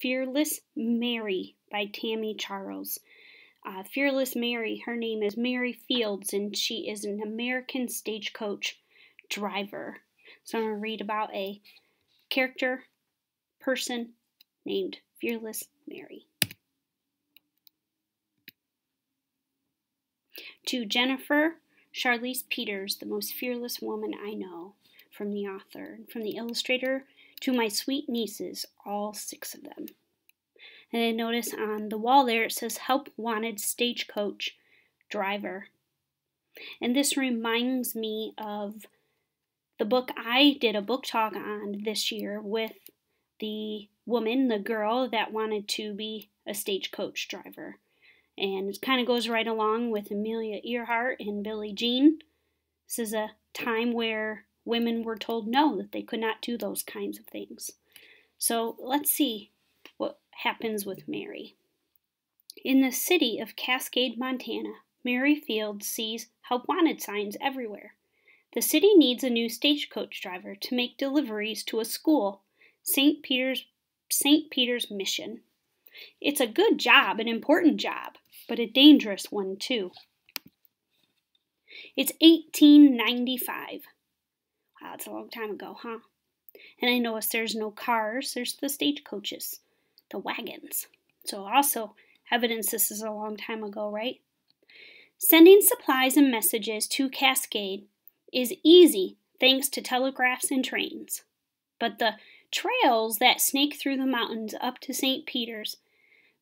Fearless Mary by Tami Charles. Uh, Fearless Mary, her name is Mary Fields, and she is an American stagecoach driver. So I'm going to read about a character, person named Fearless Mary. To Jennifer Charlize Peters, the most fearless woman I know, from the author, from the illustrator, to my sweet nieces, all six of them. And I notice on the wall there it says Help Wanted Stagecoach Driver. And this reminds me of the book I did a book talk on this year with the woman, the girl that wanted to be a stagecoach driver. And it kind of goes right along with Amelia Earhart and Billie Jean. This is a time where women were told no, that they could not do those kinds of things. So let's see what happens with Mary. In the city of Cascade, Montana, Mary Fields sees help wanted signs everywhere. The city needs a new stagecoach driver to make deliveries to a school, St. Peter's St. Peter's Mission. It's a good job, an important job, but a dangerous one too. It's 1895. Wow, that's a long time ago, huh? And I notice there's no cars, there's the stagecoaches, the wagons. So, also evidence this is a long time ago, right? Sending supplies and messages to Cascade is easy thanks to telegraphs and trains. But the trails that snake through the mountains up to St. Peter's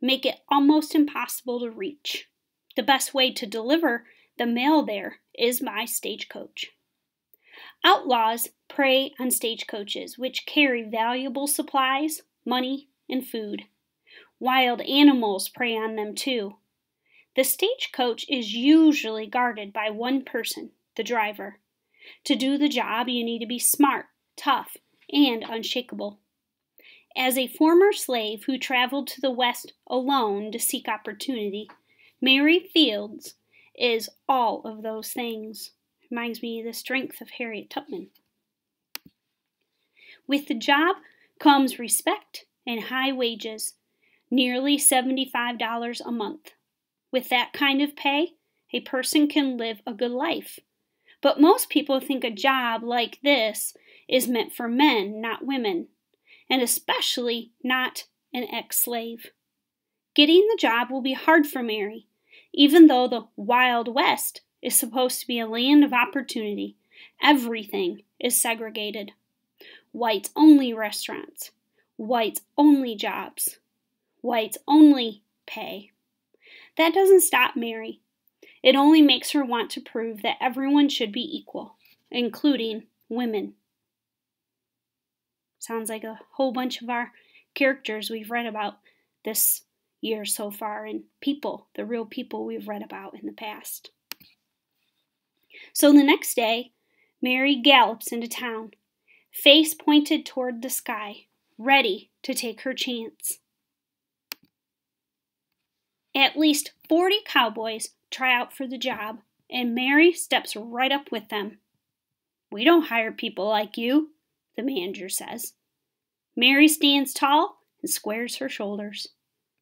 make it almost impossible to reach. The best way to deliver the mail there is by stagecoach. Outlaws prey on stagecoaches, which carry valuable supplies, money, and food. Wild animals prey on them too. The stagecoach is usually guarded by one person, the driver. To do the job, you need to be smart, tough, and unshakable. As a former slave who traveled to the West alone to seek opportunity, Mary Fields is all of those things. Reminds me of the strength of Harriet Tubman. With the job comes respect and high wages, nearly $75 a month. With that kind of pay, a person can live a good life. But most people think a job like this is meant for men, not women, and especially not an ex slave. Getting the job will be hard for Mary, even though the Wild West is supposed to be a land of opportunity. Everything is segregated. Whites only restaurants, whites only jobs, whites only pay. That doesn't stop Mary. It only makes her want to prove that everyone should be equal, including women. Sounds like a whole bunch of our characters we've read about this year so far, and people, the real people we've read about in the past. So the next day, Mary gallops into town, face pointed toward the sky, ready to take her chance. At least 40 cowboys try out for the job, and Mary steps right up with them. We don't hire people like you, the manager says. Mary stands tall and squares her shoulders.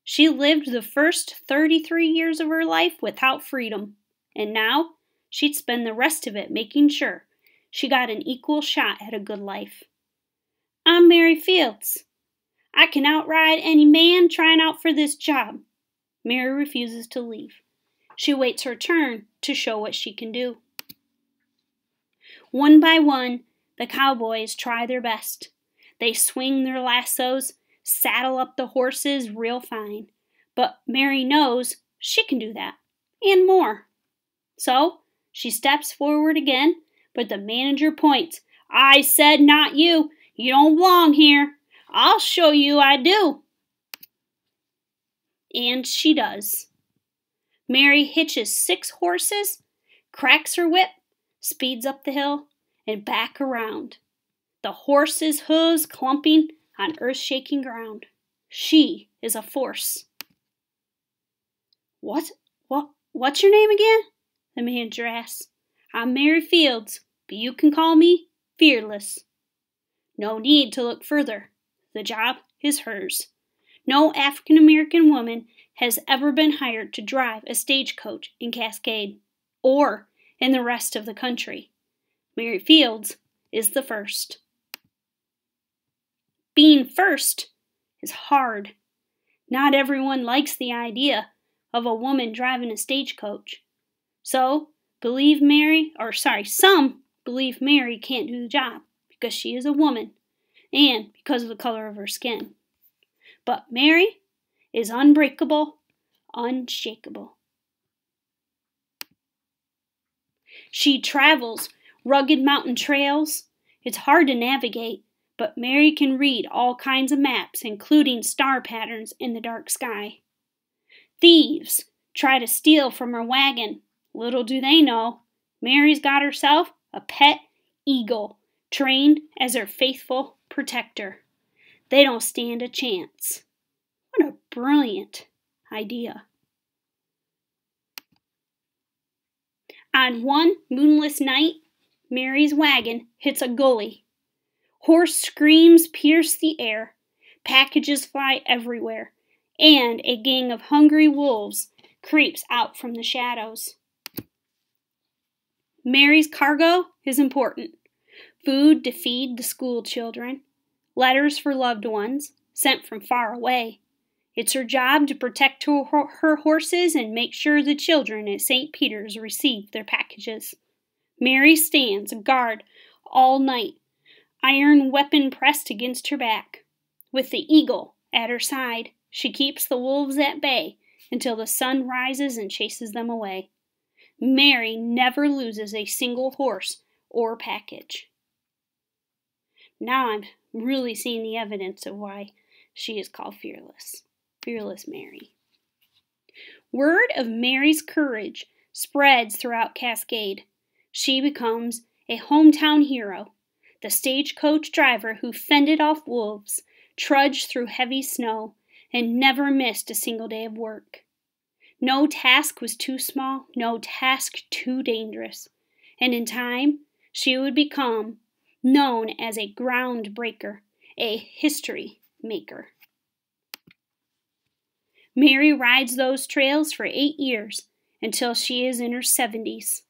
She lived the first 33 years of her life without freedom, and now she'd spend the rest of it making sure she got an equal shot at a good life. I'm Mary Fields. I can outride any man trying out for this job. Mary refuses to leave. She waits her turn to show what she can do. One by one, the cowboys try their best. They swing their lassos, saddle up the horses real fine. But Mary knows she can do that, and more. So she steps forward again, but the manager points. I said not you. You don't belong here. I'll show you I do. And she does. Mary hitches six horses, cracks her whip, speeds up the hill, and back around the horse's hooves clumping on earth shaking ground. She is a force. What? What? What's your name again? The manager asked. I'm Mary Fields, but you can call me Fearless. No need to look further. The job is hers. No African American woman has ever been hired to drive a stagecoach in Cascade or in the rest of the country. Mary Fields is the first. Being first is hard. Not everyone likes the idea of a woman driving a stagecoach. So, believe Mary, or sorry, some believe Mary can't do the job because she is a woman and because of the color of her skin. But Mary is unbreakable, unshakable. She travels rugged mountain trails. It's hard to navigate, but Mary can read all kinds of maps, including star patterns in the dark sky. Thieves try to steal from her wagon. Little do they know, Mary's got herself a pet eagle, trained as her faithful protector. They don't stand a chance. What a brilliant idea. On one moonless night, Mary's wagon hits a gully. Horse screams pierce the air, packages fly everywhere, and a gang of hungry wolves creeps out from the shadows. Mary's cargo is important food to feed the school children, letters for loved ones sent from far away. It's her job to protect her, horses and make sure the children at St. Peter's receive their packages. Mary stands guard all night, iron weapon pressed against her back. With the eagle at her side, she keeps the wolves at bay until the sun rises and chases them away. Mary never loses a single horse or package. Now I'm really seeing the evidence of why she is called fearless. Fearless Mary. Word of Mary's courage spreads throughout Cascade. She becomes a hometown hero, the stagecoach driver who fended off wolves, trudged through heavy snow, and never missed a single day of work. No task was too small, no task too dangerous, and in time she would become known as a groundbreaker, a history maker. Mary rides those trails for eight years until she is in her 70s.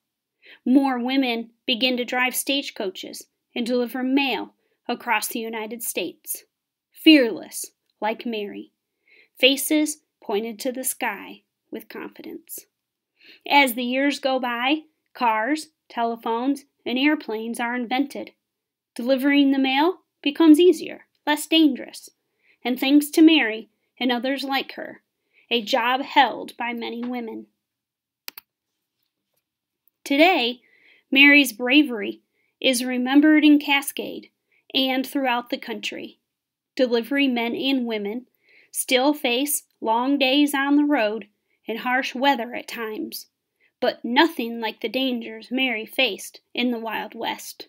More women begin to drive stagecoaches and deliver mail across the United States. Fearless, like Mary, faces pointed to the sky with confidence. As the years go by, cars, telephones, and airplanes are invented. Delivering the mail becomes easier, less dangerous, and thanks to Mary and others like her, a job held by many women. Today, Mary's bravery is remembered in Cascade and throughout the country. Delivery men and women still face long days on the road and harsh weather at times, but nothing like the dangers Mary faced in the Wild West.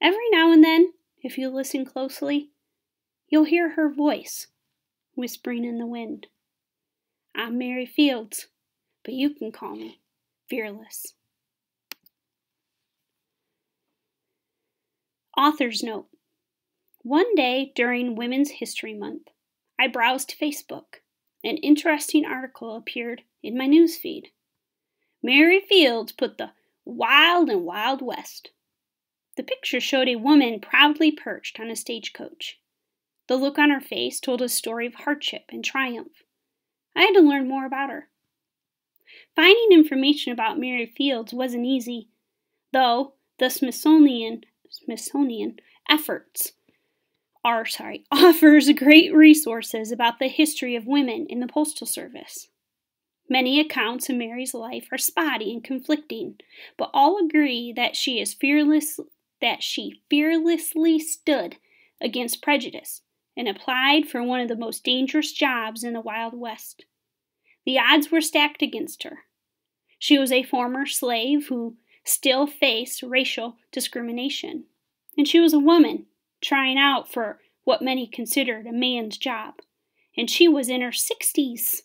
Every now and then, if you listen closely, you'll hear her voice whispering in the wind. I'm Mary Fields, but you can call me Fearless. Author's Note One day during Women's History Month, I browsed Facebook an interesting article appeared in my news feed. Mary Fields put the wild and wild west. The picture showed a woman proudly perched on a stagecoach. The look on her face told a story of hardship and triumph. I had to learn more about her. Finding information about Mary Fields wasn't easy, though the Smithsonian Smithsonian efforts are sorry, offers great resources about the history of women in the Postal Service. Many accounts of Mary's life are spotty and conflicting, but all agree that she is fearless that she fearlessly stood against prejudice and applied for one of the most dangerous jobs in the Wild West. The odds were stacked against her. She was a former slave who still faced racial discrimination, and she was a woman trying out for what many considered a man's job, and she was in her 60s.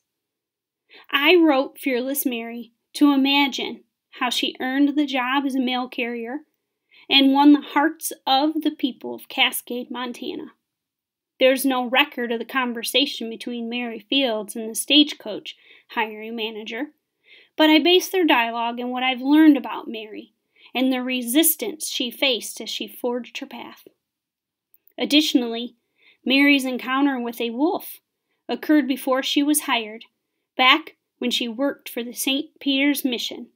I wrote Fearless Mary to imagine how she earned the job as a mail carrier and won the hearts of the people of Cascade, Montana. There's no record of the conversation between Mary Fields and the stagecoach hiring manager, but I base their dialogue on what I've learned about Mary and the resistance she faced as she forged her path. Additionally, Mary's encounter with a wolf occurred before she was hired, back when she worked for the St. Peter's Mission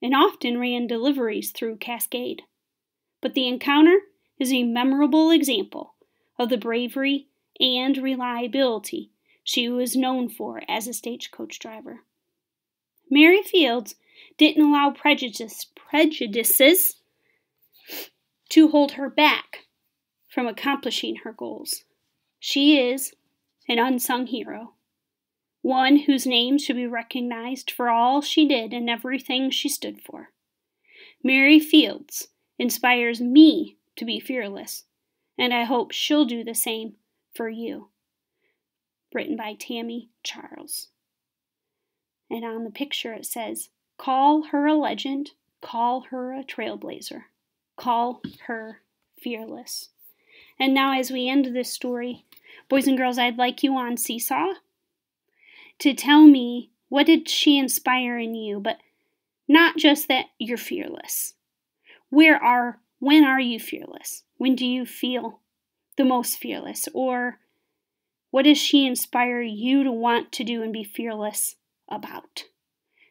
and often ran deliveries through Cascade. But the encounter is a memorable example of the bravery and reliability she was known for as a stagecoach driver. Mary Fields didn't allow prejudice, prejudices to hold her back from accomplishing her goals. She is an unsung hero, one whose name should be recognized for all she did and everything she stood for. Mary Fields inspires me to be fearless, and I hope she'll do the same for you. Written by Tami Charles. And on the picture it says, Call her a legend, call her a trailblazer, call her fearless. And now, as we end this story, boys and girls, I'd like you on Seesaw to tell me what did she inspire in you, but not just that you're fearless. Where are when are you fearless? When do you feel the most fearless? Or what does she inspire you to want to do and be fearless about?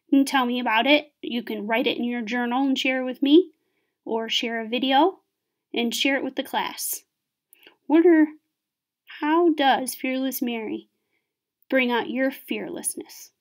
Can tell me about it. You can write it in your journal and share it with me, or share a video and share it with the class. Are, how does Fearless Mary bring out your fearlessness?